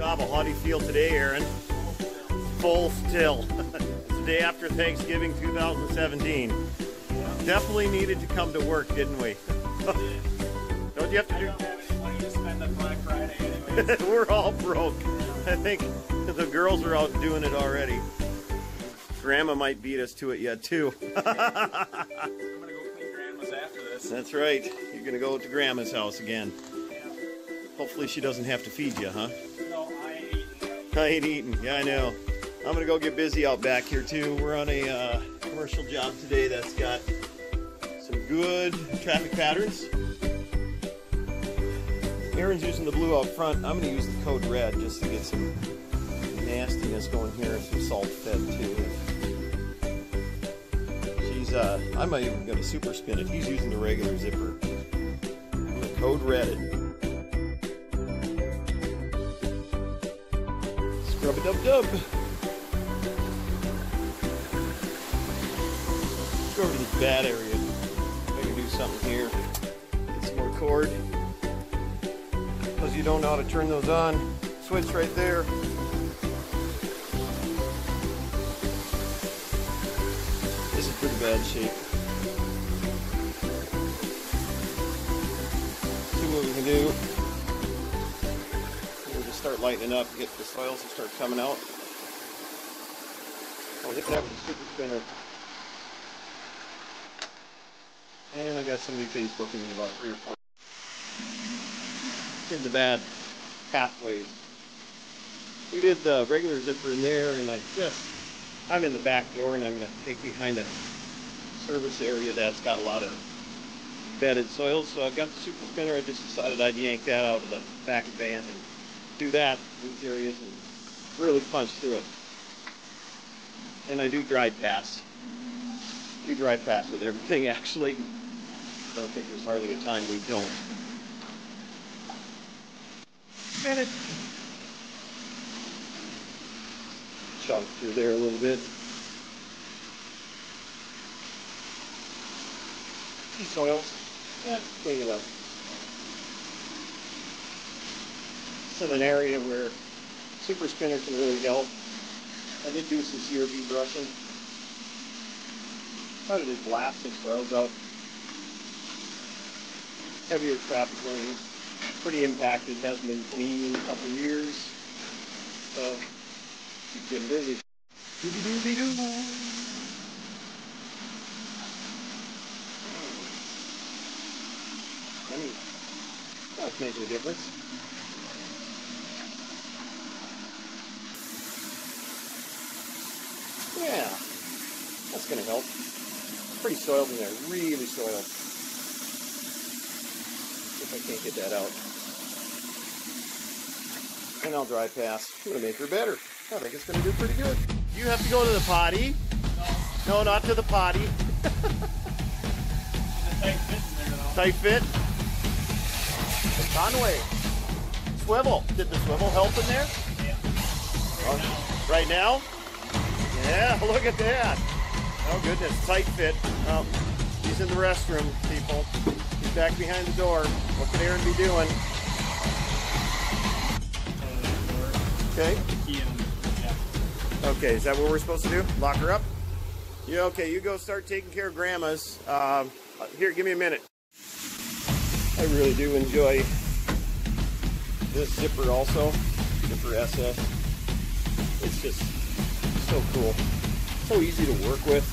Gobble, how do you feel today, Aaron? Full still. it's the day after Thanksgiving 2017. Definitely needed to come to work, didn't we? Don't you have to do? We're all broke. I think the girls are out doing it already. Grandma might beat us to it yet too. I'm gonna go clean grandma's after this. That's right. You're gonna go to Grandma's house again. Hopefully she doesn't have to feed you, huh? I ain't eating. Yeah, I know. I'm gonna go get busy out back here too. We're on a uh, commercial job today that's got some good traffic patterns. Aaron's using the blue out front. I'm gonna use the code red just to get some nastiness going here. and Some salt fed too. She's uh, I'm even gonna super spin it. He's using the regular zipper. I'm gonna code red it. Scrub a dub dub. Let's go over to this bad area. I can do something here. Get some more cord. Because you don't know how to turn those on. Switch right there. This is pretty bad shape. See what we can do. Start lightening up, get the soils to start coming out. I'll hit that with a super spinner. And I got somebody Facebooking me about three or four. Did the bad pathways. We did the regular zipper in there, and I just, I'm in the back door, and I'm going to take behind a service area that's got a lot of bedded soils. So I've got the super spinner. I just decided I'd yank that out of the back van and do that these areas and really punch through it. And I do dry pass. Do dry pass with everything actually. I don't think there's hardly a time we don't. It chunk through there a little bit. Soils. Yeah, clean it up. It's in an area where super spinner can really help. I did do some CRB brushing. Did it blast its soils out? Heavier traffic lanes. Pretty impacted. Hasn't been clean in a couple years. So, keep getting busy. Doobie-doobie-doo. That's making a difference. Yeah, that's gonna help. It's Pretty soiled in there, really soiled. See if I can't get that out. And I'll dry pass. I'm gonna make her better. I think it's gonna do pretty good. You have to go to the potty. No, not to the potty. Tight fit there though. Tight fit. The Conway. Swivel. Did the swivel help in there? Oh, right now? Yeah, look at that. Oh goodness, tight fit. Oh, he's in the restroom, people. He's back behind the door. What could Aaron be doing? Okay. Okay, is that what we're supposed to do? Lock her up? Yeah, okay, you go start taking care of grandma's. Um, here, give me a minute. I really do enjoy this zipper also, zipper SS. It's just so cool. So easy to work with.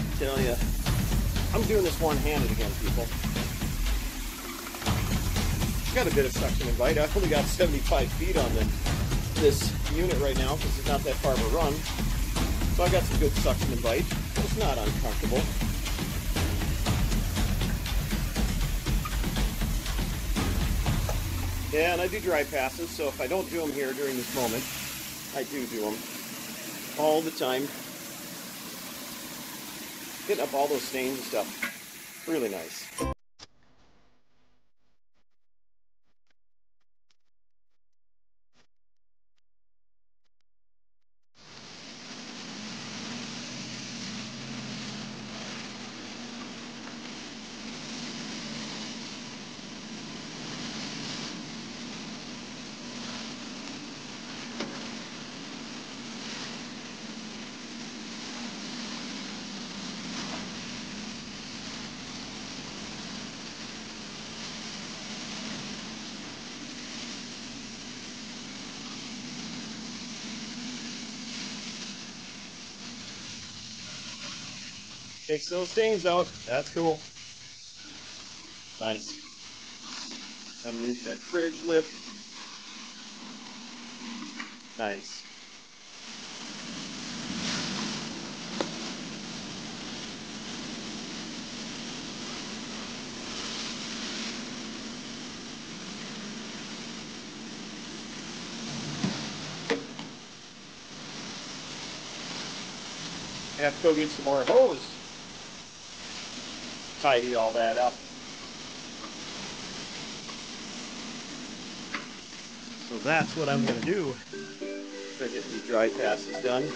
I tell you, I'm doing this one-handed again, people. Got a bit of suction and bite. I've only got 75 feet on the, this unit right now because it's not that far of a run. So I got some good suction and bite. It's not uncomfortable. Yeah, and I do dry passes, so if I don't do them here during this moment, I do do them all the time. Getting up all those stains and stuff. Really nice. Takes those stains out. That's cool. Nice. Unleash that fridge lip. Nice. have to go get some more hose. Tidy all that up. So that's what I'm going to do. I get these dry passes done.